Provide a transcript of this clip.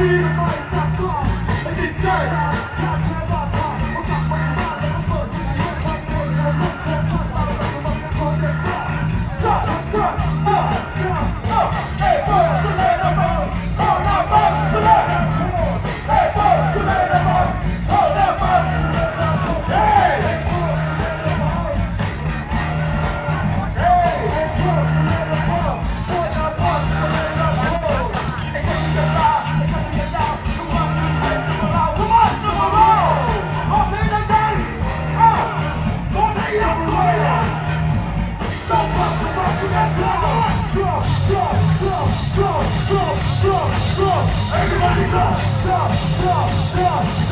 Thank you. Everybody drop, drop, drop, drop, drop,